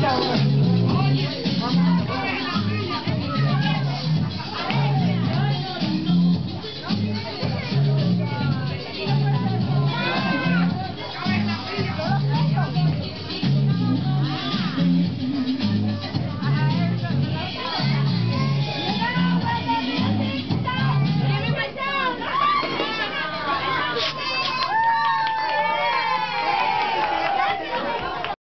Tchau.